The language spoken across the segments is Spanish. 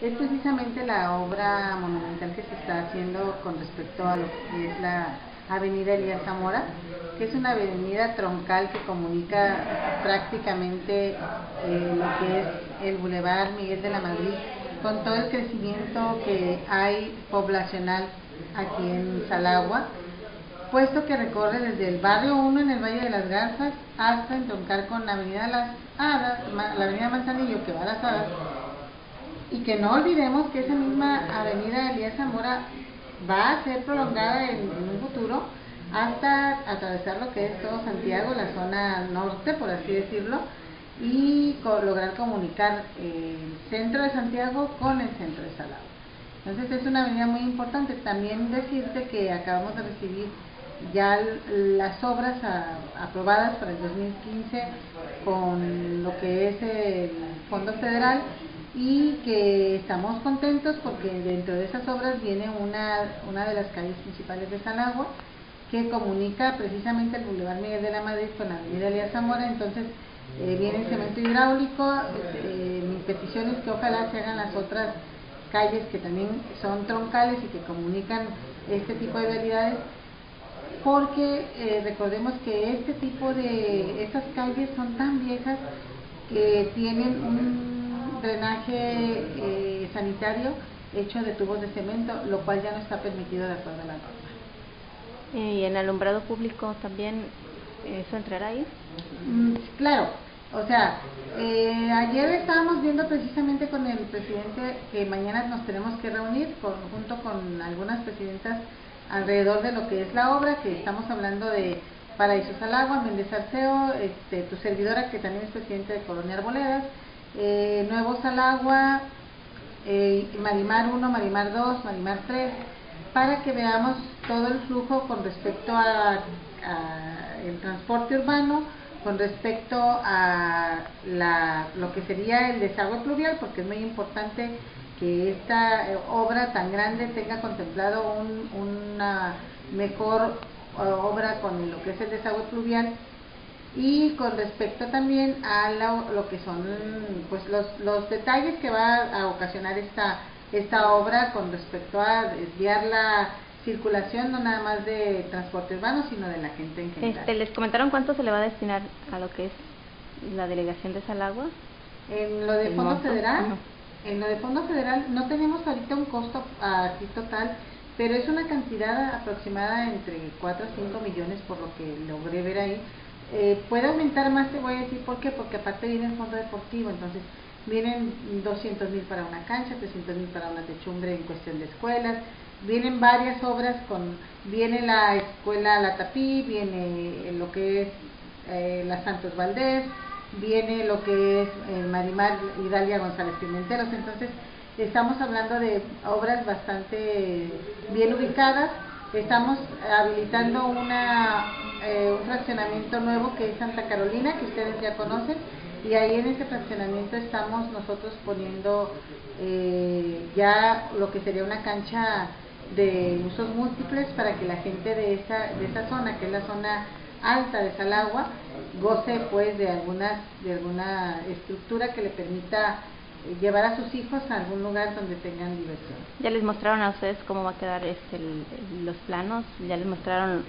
es precisamente la obra monumental que se está haciendo con respecto a lo que es la avenida Elías Zamora, que es una avenida troncal que comunica prácticamente eh, lo que es el Boulevard Miguel de la Madrid con todo el crecimiento que hay poblacional aquí en Salagua, puesto que recorre desde el barrio 1 en el Valle de las Garzas hasta entroncar con la avenida Las Hadas, la avenida Manzanillo que va a Las Hadas, y que no olvidemos que esa misma avenida Elías Zamora va a ser prolongada en, un futuro hasta atravesar lo que es todo Santiago, la zona norte, por así decirlo, y lograr comunicar el centro de Santiago con el centro de Salado. Entonces es una avenida muy importante. También decirte que acabamos de recibir ya las obras aprobadas para el 2015 con lo que es el Fondo Federal y que estamos contentos porque dentro de esas obras viene una, una de las calles principales de San Agua que comunica precisamente el Boulevard Miguel de la Madrid con la Avenida Elías Zamora, entonces eh, viene el cemento hidráulico, eh, mi petición es que ojalá se hagan las otras calles que también son troncales y que comunican este tipo de realidades porque eh, recordemos que este tipo de, estas calles son tan viejas que tienen un drenaje eh, sanitario hecho de tubos de cemento, lo cual ya no está permitido de acuerdo a la norma. ¿Y en alumbrado público también eso entrará ahí? Mm, claro, o sea, eh, ayer estábamos viendo precisamente con el presidente que mañana nos tenemos que reunir junto con algunas presidentas alrededor de lo que es la obra, que estamos hablando de Paraísos al Agua, Méndez Arceo, este, tu servidora que también es presidente de Colonia Arboledas, eh, Nuevos al Agua, eh, Marimar 1, Marimar 2, Marimar 3, para que veamos todo el flujo con respecto a, el transporte urbano, con respecto a la, lo que sería el desagüe pluvial, porque es muy importante que esta eh, obra tan grande tenga contemplado una mejor eh, obra con lo que es el desagüe pluvial y con respecto también a lo, que son pues los, los detalles que va a ocasionar esta esta obra con respecto a desviar la circulación no nada más de transporte urbano sino de la gente en general. Este, ¿Les comentaron cuánto se le va a destinar a lo que es la delegación de Salagua? En lo de Fondo Federal, en lo de Fondo Federal no tenemos ahorita un costo aquí total, pero es una cantidad aproximada entre 4 a 5 millones por lo que logré ver ahí eh, puede aumentar más, te voy a decir por qué, porque aparte viene el fondo deportivo, entonces vienen 200 mil para una cancha, 300 mil para una techumbre en cuestión de escuelas, vienen varias obras con, viene la escuela La Tapí, viene lo que es eh, la Santos Valdés, viene lo que es eh, Marimar Hidalia González Pimenteros, entonces estamos hablando de obras bastante bien ubicadas, estamos habilitando una eh, un fraccionamiento nuevo que es Santa Carolina, que ustedes ya conocen, y ahí en ese fraccionamiento estamos nosotros poniendo eh, ya lo que sería una cancha de usos múltiples para que la gente de esa, de esa zona, que es la zona alta de Salagua, goce pues de alguna, de alguna estructura que le permita llevar a sus hijos a algún lugar donde tengan diversión. ¿Ya les mostraron a ustedes cómo va a quedar este, los planos? ¿Ya les mostraron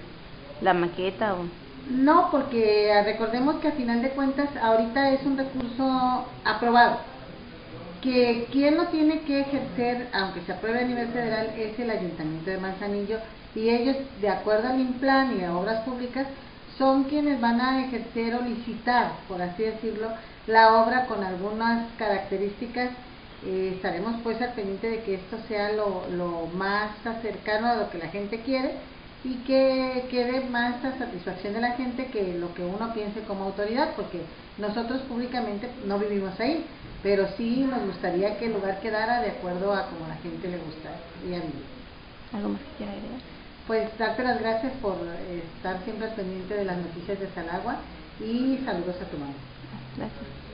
la maqueta o no porque recordemos que a final de cuentas ahorita es un recurso aprobado que quien lo tiene que ejercer aunque se apruebe a nivel federal es el ayuntamiento de Manzanillo y ellos de acuerdo al INPLAN y a obras públicas son quienes van a ejercer o licitar por así decirlo la obra con algunas características eh, estaremos pues al pendiente de que esto sea lo, lo más cercano a lo que la gente quiere y que quede más a satisfacción de la gente que lo que uno piense como autoridad, porque nosotros públicamente no vivimos ahí, pero sí nos gustaría que el lugar quedara de acuerdo a como la gente le gusta y. ¿Algo más que quiera agregar? Pues darte las gracias por estar siempre pendiente de las noticias de Salagua y saludos a tu mamá. Gracias.